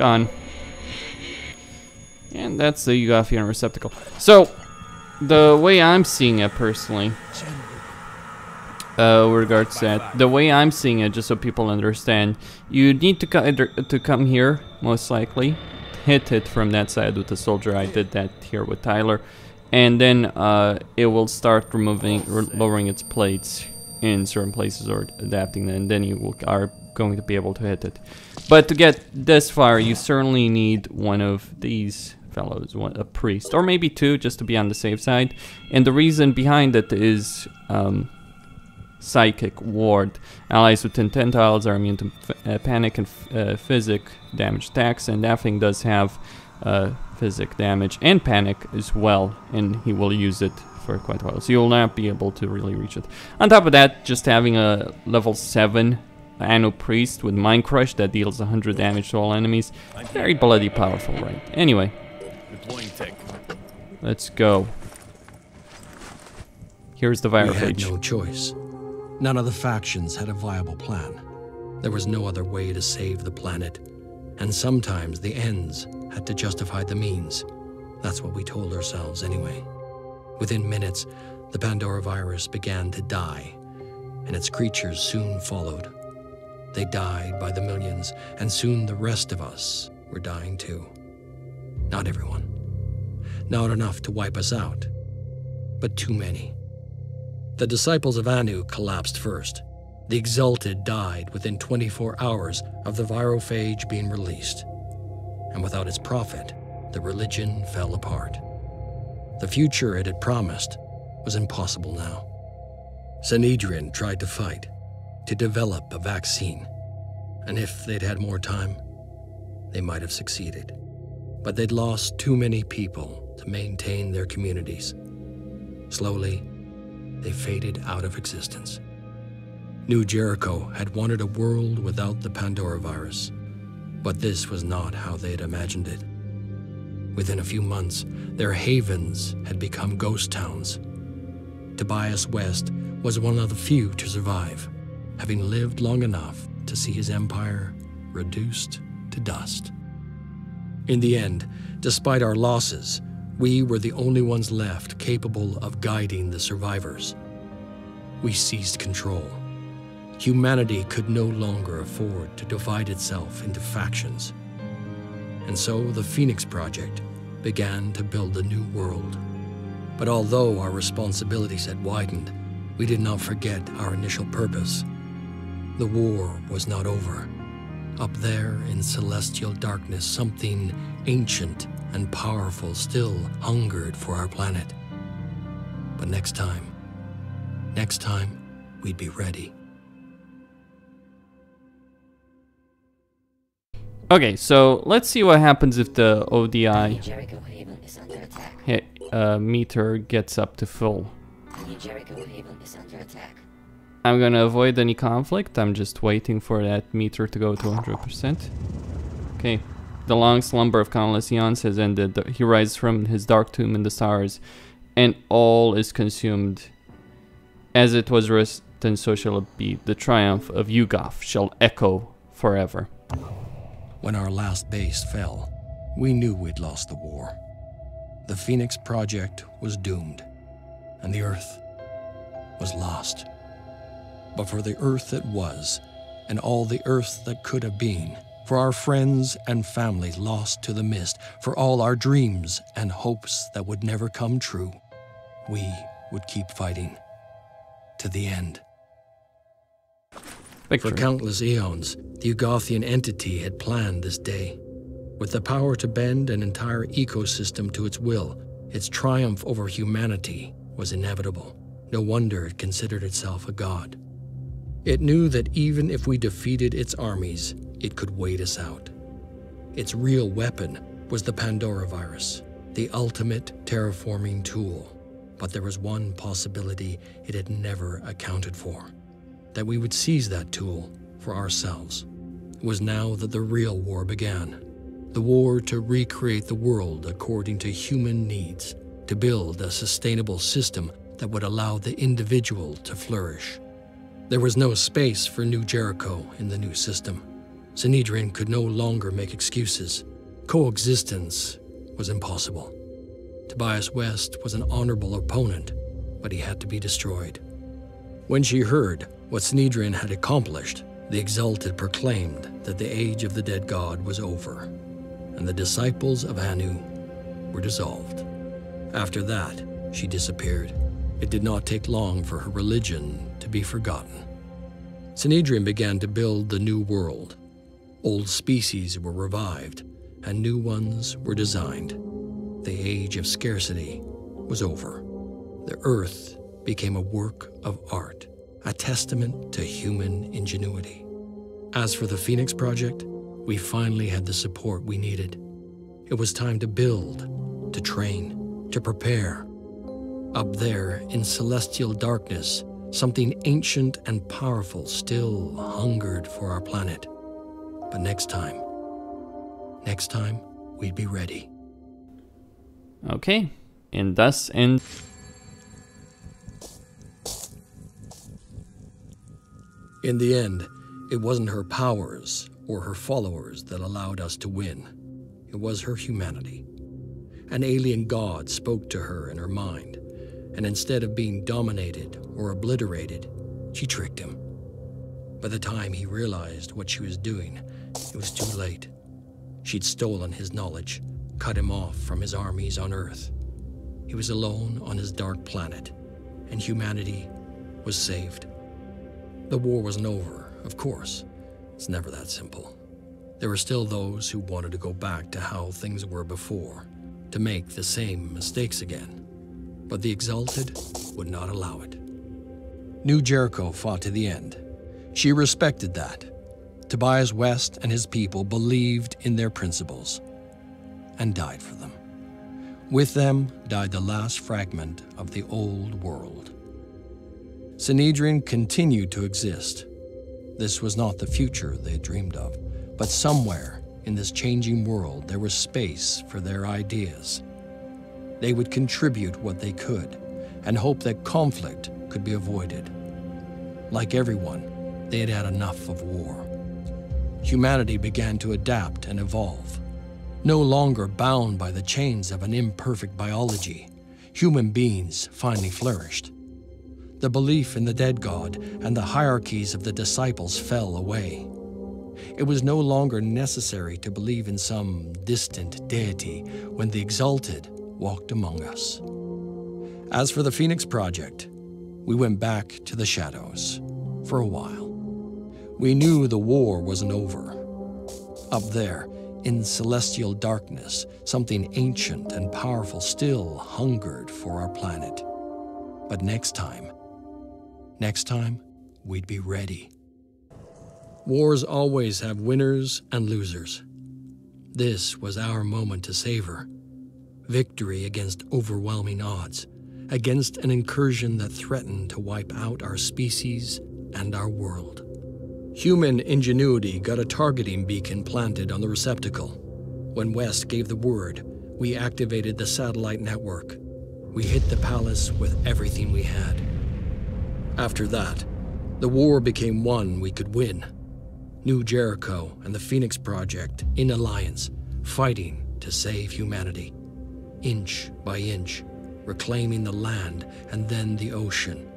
Gone. And that's the Yuggothian receptacle. So, the way I'm seeing it personally, uh, regards that, the way I'm seeing it, just so people understand, you need to, co- to come here, most likely, hit it from that side with the soldier. I did that here with Tyler. And then uh, it will start removing, re lowering its plates in certain places or adapting them, and then you will, are going to be able to hit it. But to get this far, you certainly need one of these fellows, one, a priest, or maybe two, just to be on the safe side. And the reason behind it is um, psychic ward. Allies with 10 tiles are immune to uh, panic and uh, physic damage attacks, and that thing does have uh, physic damage and panic as well, and he will use it for quite a while. So you'll not be able to really reach it. On top of that, just having a level 7 Anu Priest with Mind Crush that deals 100 damage to all enemies, very bloody powerful, right? Anyway, let's go. Here's the We had no choice. None of the factions had a viable plan. There was no other way to save the planet, and sometimes the ends had to justify the means. That's what we told ourselves anyway. Within minutes, the Pandora virus began to die, and its creatures soon followed. They died by the millions, and soon the rest of us were dying too. Not everyone. Not enough to wipe us out, but too many. The disciples of Anu collapsed first. The Exalted died within 24 hours of the virophage being released. And without its prophet, the religion fell apart. The future it had promised was impossible now. Synedrion tried to fight, to develop a vaccine. And if they'd had more time, they might have succeeded. But they'd lost too many people to maintain their communities. Slowly, they faded out of existence. New Jericho had wanted a world without the Pandora virus, but this was not how they had imagined it. Within a few months, their havens had become ghost towns. Tobias West was one of the few to survive, having lived long enough to see his empire reduced to dust. In the end, despite our losses, we were the only ones left capable of guiding the survivors. We seized control. Humanity could no longer afford to divide itself into factions. And so the Phoenix Project began to build a new world. But although our responsibilities had widened, we did not forget our initial purpose. The war was not over. Up there in celestial darkness, something ancient and powerful still hungered for our planet. But next time, next time, we'd be ready. Okay, so let's see what happens if the ODI Jericho is under attack. hit, uh, meter gets up to full. I'm gonna avoid any conflict. I'm just waiting for that meter to go to 100%. Okay, the long slumber of countless eons has ended. He rises from his dark tomb in the stars, and all is consumed. As it was written, so shall it be. The triumph of Yuggoth shall echo forever. When our last base fell, we knew we'd lost the war. The Phoenix Project was doomed, and the Earth was lost. But for the Earth that was, and all the Earth that could have been, for our friends and family lost to the mist, for all our dreams and hopes that would never come true, we would keep fighting to the end. For countless eons, the Yuggothian entity had planned this day. With the power to bend an entire ecosystem to its will, its triumph over humanity was inevitable. No wonder it considered itself a god. It knew that even if we defeated its armies, it could wait us out. Its real weapon was the Pandora virus, the ultimate terraforming tool. But there was one possibility it had never accounted for that we would seize that tool for ourselves. It was now that the real war began. The war to recreate the world according to human needs, to build a sustainable system that would allow the individual to flourish. There was no space for New Jericho in the new system, Synedrion could no longer make excuses. Coexistence was impossible. Tobias West was an honorable opponent, but he had to be destroyed. When she heard what Synedrion had accomplished, the Exalted proclaimed that the age of the dead god was over, and the disciples of Anu were dissolved. After that, she disappeared. It did not take long for her religion to be forgotten. Synedrion began to build the new world. Old species were revived, and new ones were designed. The age of scarcity was over. The earth became a work of art, a testament to human ingenuity. As for the Phoenix Project, we finally had the support we needed. It was time to build, to train, to prepare. Up there, in celestial darkness, something ancient and powerful still hungered for our planet. But next time, next time, we'd be ready. Okay, and thus ends. In the end, it wasn't her powers or her followers that allowed us to win. It was her humanity. An alien god spoke to her in her mind, and instead of being dominated or obliterated, she tricked him. By the time he realized what she was doing, it was too late. She'd stolen his knowledge, cut him off from his armies on Earth. He was alone on his dark planet, and humanity was saved. The war wasn't over, of course. It's never that simple. There were still those who wanted to go back to how things were before, to make the same mistakes again. But the Exalted would not allow it. New Jericho fought to the end. She respected that. Tobias West and his people believed in their principles and died for them. With them died the last fragment of the old world. Synedrion continued to exist. This was not the future they dreamed of, but somewhere in this changing world there was space for their ideas. They would contribute what they could and hope that conflict could be avoided. Like everyone, they had had enough of war. Humanity began to adapt and evolve. No longer bound by the chains of an imperfect biology, human beings finally flourished. The belief in the dead God and the hierarchies of the disciples fell away. It was no longer necessary to believe in some distant deity when the exalted walked among us. As for the Phoenix Project, we went back to the shadows for a while. We knew the war wasn't over. Up there, in celestial darkness, something ancient and powerful still hungered for our planet. But next time, next time, we'd be ready. Wars always have winners and losers. This was our moment to savor. Victory against overwhelming odds, against an incursion that threatened to wipe out our species and our world. Human ingenuity got a targeting beacon planted on the receptacle. When West gave the word, we activated the satellite network. We hit the palace with everything we had. After that, the war became one we could win. New Jericho and the Phoenix Project in alliance, fighting to save humanity. Inch by inch, reclaiming the land and then the ocean.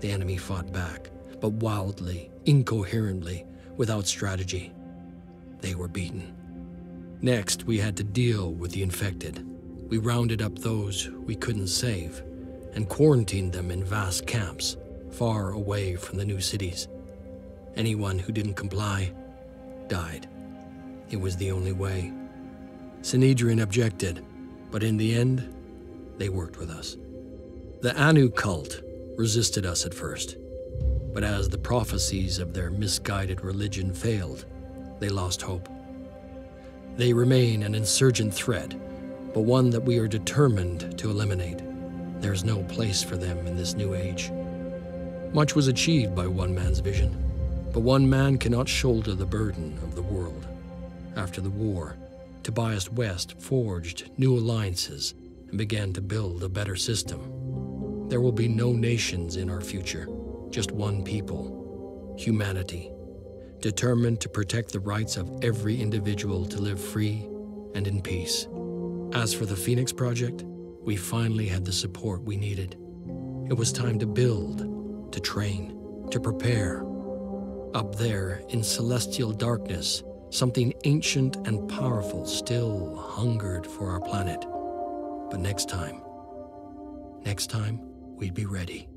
The enemy fought back, but wildly, incoherently, without strategy. They were beaten. Next, we had to deal with the infected. We rounded up those we couldn't save and quarantined them in vast camps, far away from the new cities. Anyone who didn't comply died. It was the only way. Synedrion objected, but in the end, they worked with us. The Anu cult resisted us at first, but as the prophecies of their misguided religion failed, they lost hope. They remain an insurgent threat, but one that we are determined to eliminate. There is no place for them in this new age. Much was achieved by one man's vision, but one man cannot shoulder the burden of the world. After the war, Tobias West forged new alliances and began to build a better system. There will be no nations in our future, just one people, humanity. determined to protect the rights of every individual to live free and in peace. As for the Phoenix Project, we finally had the support we needed. It was time to build, to train, to prepare. Up there, in celestial darkness, something ancient and powerful still hungered for our planet. But next time, next time, we'd be ready.